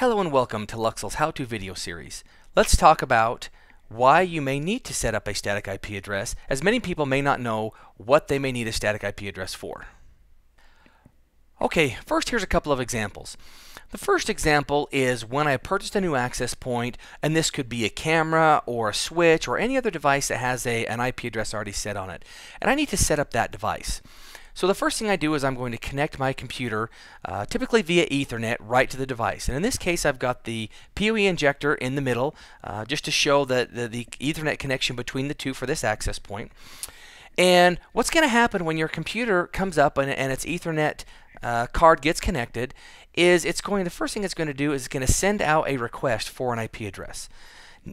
Hello and welcome to Luxul's how-to video series. Let's talk about why you may need to set up a static IP address, as many people may not know what they may need a static IP address for. Okay, first here's a couple of examples. The first example is when I purchased a new access point, and this could be a camera or a switch or any other device that has a, an IP address already set on it. And I need to set up that device. So the first thing I do is I'm going to connect my computer, uh, typically via Ethernet, right to the device. And in this case, I've got the PoE injector in the middle, uh, just to show the, the, the Ethernet connection between the two for this access point. And what's going to happen when your computer comes up and, and its Ethernet uh, card gets connected is it's going the first thing it's going to do is it's going to send out a request for an IP address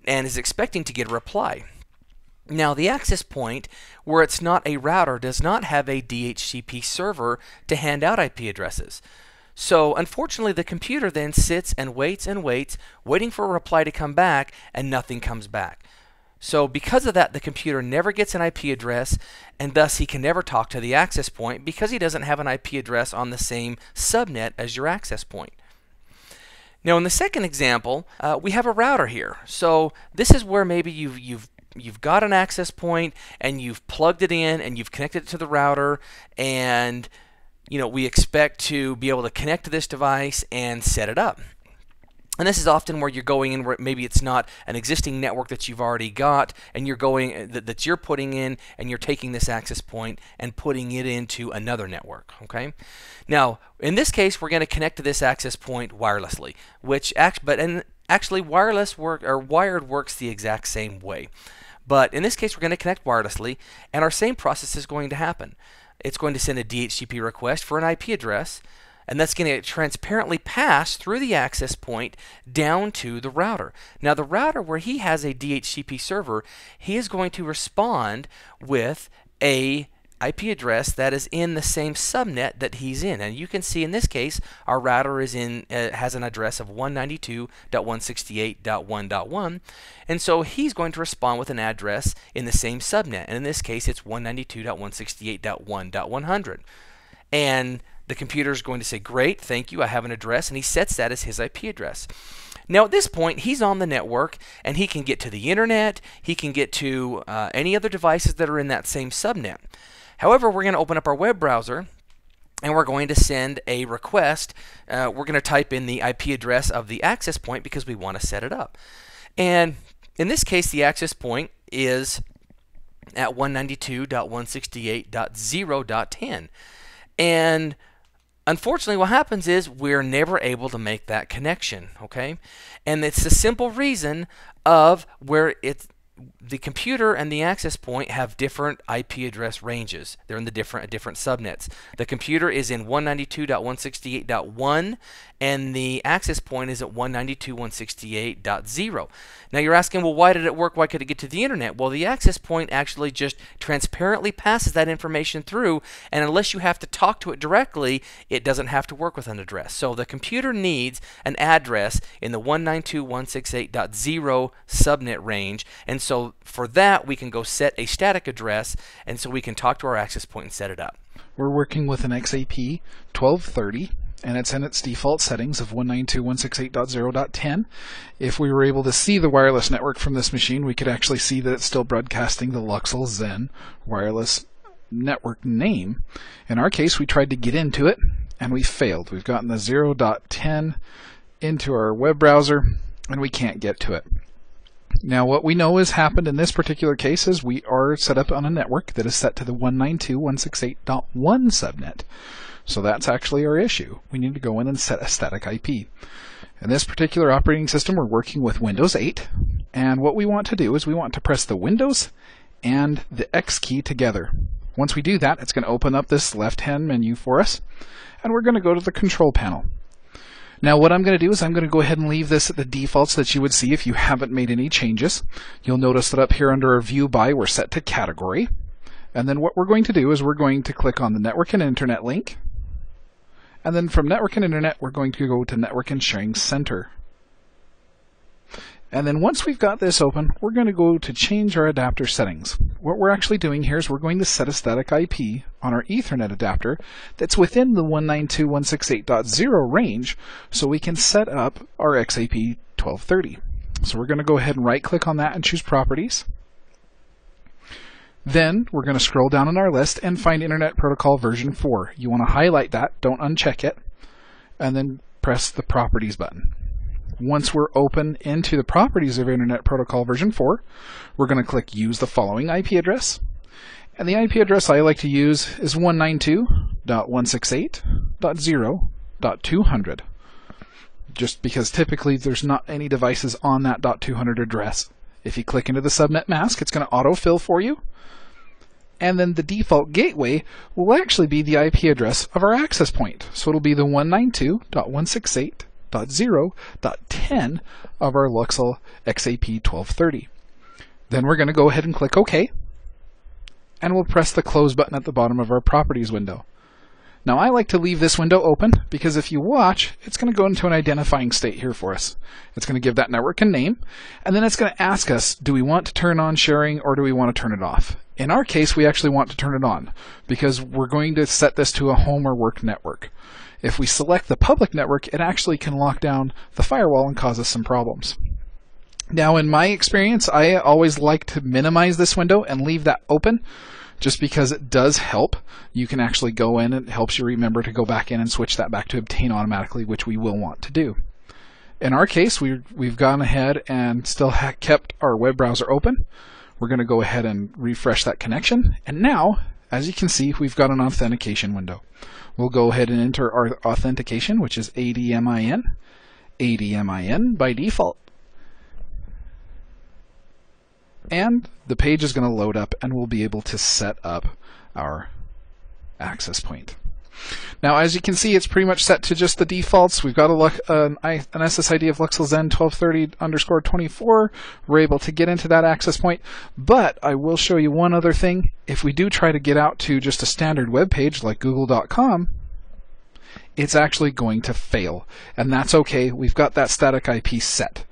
and is expecting to get a reply. Now, the access point, where it's not a router, does not have a DHCP server to hand out IP addresses. So, unfortunately, the computer then sits and waits and waits, waiting for a reply to come back, and nothing comes back. So, because of that, the computer never gets an IP address, and thus he can never talk to the access point because he doesn't have an IP address on the same subnet as your access point. Now, in the second example, uh, we have a router here. So, this is where maybe you've, you've you've got an access point and you've plugged it in and you've connected it to the router and you know we expect to be able to connect to this device and set it up. And this is often where you're going in where maybe it's not an existing network that you've already got and you're going uh, that, that you're putting in and you're taking this access point and putting it into another network, okay? Now, in this case, we're going to connect to this access point wirelessly, which act but and actually wireless work or wired works the exact same way. But in this case, we're going to connect wirelessly, and our same process is going to happen. It's going to send a DHCP request for an IP address, and that's going to transparently pass through the access point down to the router. Now, the router, where he has a DHCP server, he is going to respond with a IP address that is in the same subnet that he's in. And you can see in this case, our router is in uh, has an address of 192.168.1.1, and so he's going to respond with an address in the same subnet. And in this case, it's 192.168.1.100. And the computer is going to say, "Great, thank you. I have an address," and he sets that as his IP address. Now, at this point, he's on the network and he can get to the internet, he can get to uh, any other devices that are in that same subnet. However, we're going to open up our web browser and we're going to send a request. Uh, we're going to type in the IP address of the access point because we want to set it up. And in this case, the access point is at 192.168.0.10. And unfortunately, what happens is we're never able to make that connection, okay? And it's the simple reason of where it's the computer and the access point have different IP address ranges. They're in the different different subnets. The computer is in 192.168.1 and the access point is at 192.168.0. Now you're asking, well, why did it work? Why could it get to the internet? Well, the access point actually just transparently passes that information through, and unless you have to talk to it directly, it doesn't have to work with an address. So the computer needs an address in the 192.168.0 subnet range, and so for that, we can go set a static address, and so we can talk to our access point and set it up. We're working with an XAP 1230 and it's in its default settings of 192.168.0.10. If we were able to see the wireless network from this machine, we could actually see that it's still broadcasting the Luxul Zen wireless network name. In our case, we tried to get into it and we failed. We've gotten the 0.10 into our web browser and we can't get to it. Now, what we know has happened in this particular case is we are set up on a network that is set to the 192.168.1 subnet. So that's actually our issue. We need to go in and set a static IP. In this particular operating system, we're working with Windows 8. And what we want to do is we want to press the Windows and the X key together. Once we do that, it's going to open up this left-hand menu for us. And we're going to go to the control panel. Now what I'm going to do is I'm going to go ahead and leave this at the defaults that you would see if you haven't made any changes. You'll notice that up here under our view by we're set to category. And then what we're going to do is we're going to click on the network and internet link. And then from network and internet we're going to go to network and sharing center. And then once we've got this open, we're going to go to change our adapter settings. what we're actually doing here is we're going to set a static IP on our Ethernet adapter that's within the 192.168.0 range so we can set up our XAP 1230. So we're going to go ahead and right click on that and choose properties. Then we're going to scroll down in our list and find Internet Protocol version 4. You want to highlight that, don't uncheck it, and then press the properties button. Once we're open into the properties of Internet Protocol version 4, we're going to click use the following IP address. And the IP address I like to use is 192.168.0.200 just because typically there's not any devices on that .200 address. If you click into the subnet mask, it's going to autofill for you. And then the default gateway will actually be the IP address of our access point. So it'll be the 192.168.0.10 of our Luxul XAP 1230. Then we're going to go ahead and click OK. And we'll press the close button at the bottom of our properties window. Now I like to leave this window open because if you watch, it's going to go into an identifying state here for us. It's going to give that network a name, and then it's going to ask us, do we want to turn on sharing or do we want to turn it off? In our case, we actually want to turn it on because we're going to set this to a home or work network. If we select the public network, it actually can lock down the firewall and cause us some problems. Now, in my experience, I always like to minimize this window and leave that open just because it does help. You can actually go in and it helps you remember to go back in and switch that back to obtain automatically, which we will want to do. In our case, we, we've gone ahead and still kept our web browser open. We're going to go ahead and refresh that connection. And now, as you can see, we've got an authentication window. We'll go ahead and enter our authentication, which is ADMIN. ADMIN by default. And the page is going to load up and we'll be able to set up our access point. Now, as you can see, it's pretty much set to just the defaults. We've got a look, an, SSID of Luxul Zen 1230 underscore 24. We're able to get into that access point. But I will show you one other thing. If we do try to get out to just a standard web page like google.com, it's actually going to fail. And that's okay. We've got that static IP set.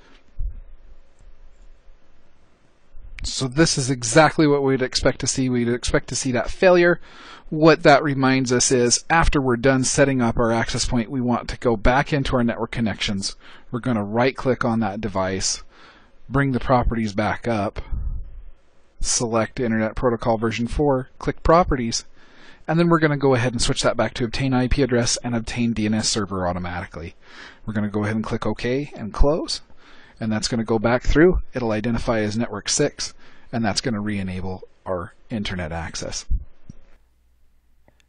So this is exactly what we'd expect to see. We'd expect to see that failure. What that reminds us is after we're done setting up our access point, we want to go back into our network connections. We're going to right click on that device, bring the properties back up, select Internet Protocol version 4, click properties, and then we're going to go ahead and switch that back to obtain IP address and obtain DNS server automatically. We're going to go ahead and click OK and close and that's going to go back through. It'll identify as network 6, and that's going to re-enable our internet access.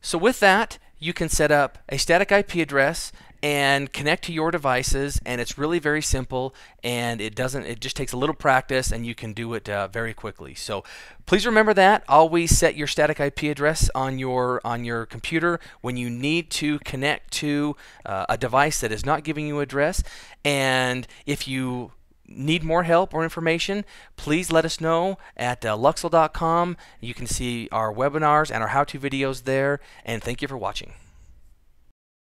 So with that, you can set up a static IP address and connect to your devices and it's really very simple and it doesn't it just takes a little practice and you can do it uh, very quickly so please remember that always set your static IP address on your on your computer when you need to connect to uh, a device that is not giving you address and if you need more help or information, please let us know at uh, luxul.com. You can see our webinars and our how-to videos there. And thank you for watching.